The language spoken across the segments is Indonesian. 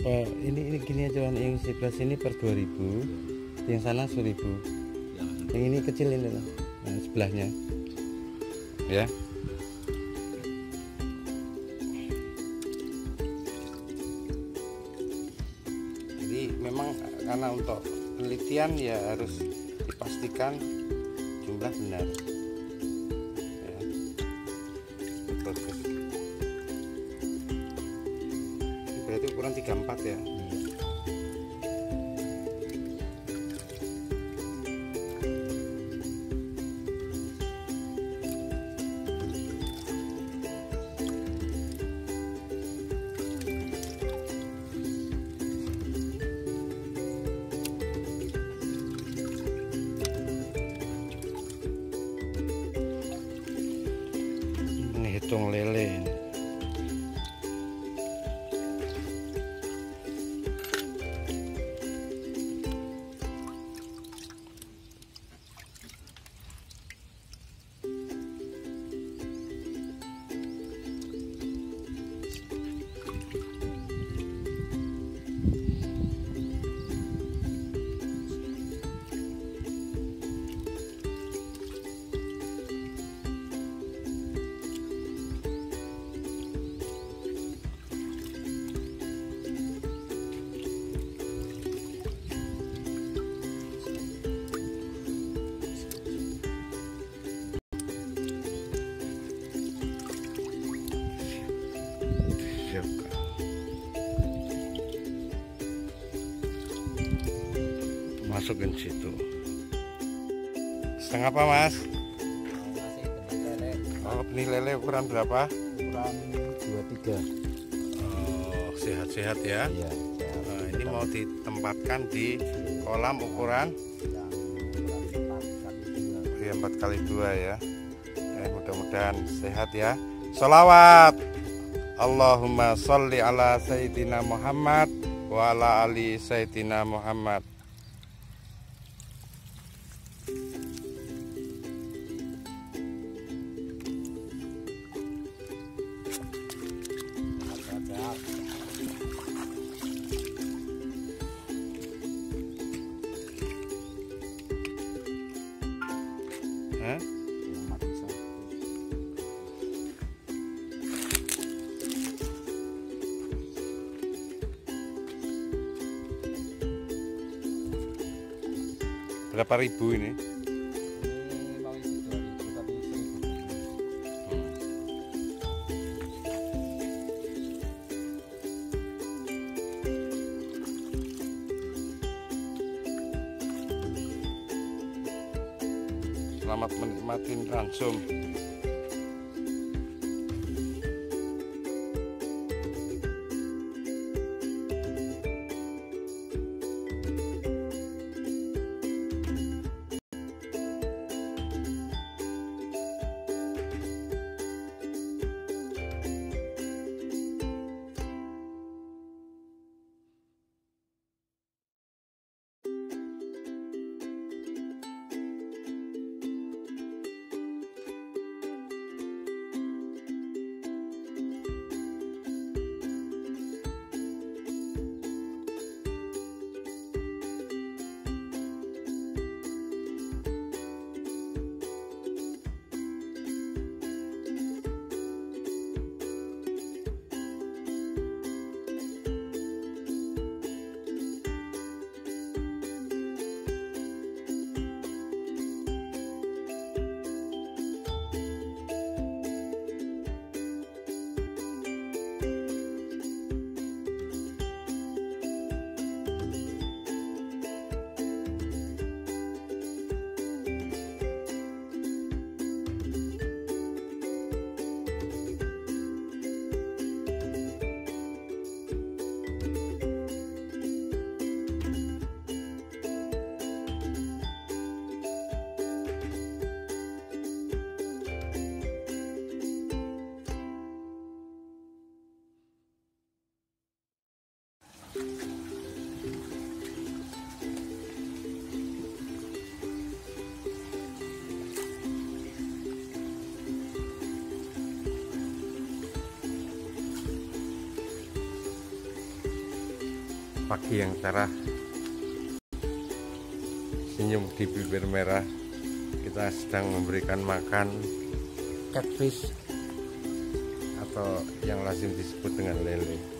Oh, ini ini gini aja Wan. yang sebelah sini per 2000 yang sana 1000 yang ini kecil ini loh nah, sebelahnya. Ya. Jadi memang karena untuk penelitian ya harus dipastikan jumlah benar ukuran 34 ya menghitung lele ini. Siapkan. masukin situ setengah apa mas oh benih lele ukuran berapa ukuran 23 oh sehat-sehat ya iya Nah, ini mau ditempatkan di kolam ukuran? Yang ukuran 4 kali 2 ya, 4 kali dua ya. Eh, mudah-mudahan sehat ya. Salawat Allahumma sholli ala Sayyidina Muhammad wa ala ali Sayyidina Muhammad. Sehat-sehat berapa ribu ini? Ini mau isi 2000 tapi isi 1000 selamat menikmati ransum pagi yang cerah. Senyum di bibir merah. Kita sedang memberikan makan. Catfish. Atau yang lazim disebut dengan lele.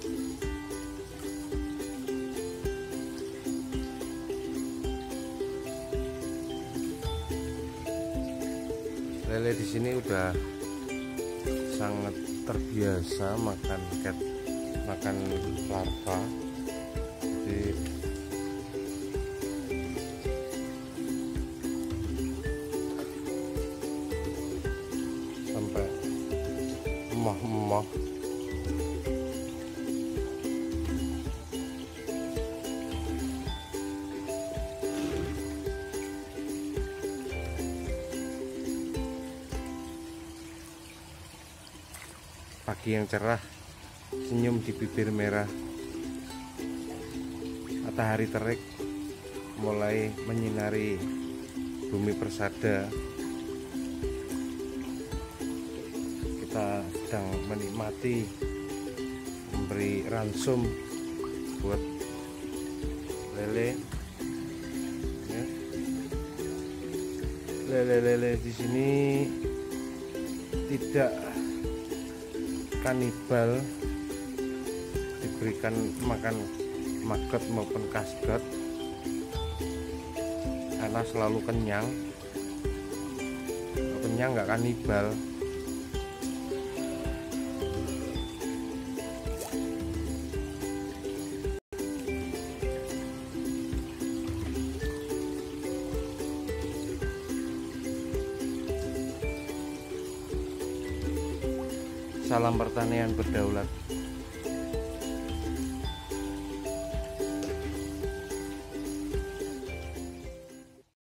Lele di sini udah sangat terbiasa makan cat makan larva pagi yang cerah senyum di bibir merah. Matahari terik mulai menyinari bumi persada. Kita sedang menikmati memberi ransum buat lele. Ya. lele-lele di sini tidak kanibal diberikan makan maggot maupun kasgot. Karena selalu kenyang. Kenyang nggak kanibal salam pertanian berdaulat